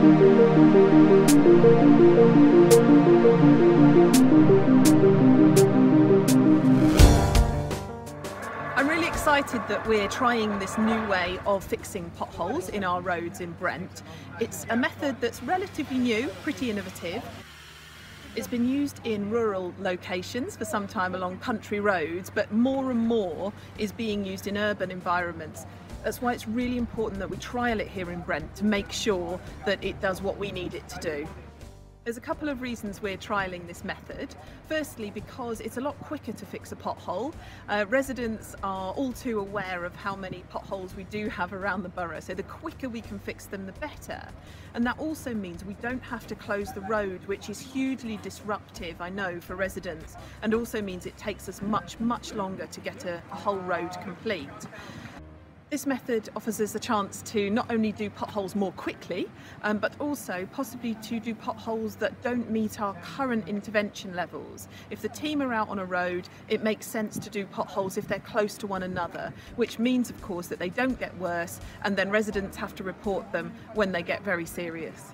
I'm really excited that we're trying this new way of fixing potholes in our roads in Brent. It's a method that's relatively new, pretty innovative, it's been used in rural locations for some time along country roads, but more and more is being used in urban environments. That's why it's really important that we trial it here in Brent to make sure that it does what we need it to do. There's a couple of reasons we're trialling this method. Firstly, because it's a lot quicker to fix a pothole. Uh, residents are all too aware of how many potholes we do have around the borough, so the quicker we can fix them, the better. And that also means we don't have to close the road, which is hugely disruptive, I know, for residents, and also means it takes us much, much longer to get a, a whole road complete. This method offers us a chance to not only do potholes more quickly, um, but also possibly to do potholes that don't meet our current intervention levels. If the team are out on a road, it makes sense to do potholes if they're close to one another, which means, of course, that they don't get worse and then residents have to report them when they get very serious.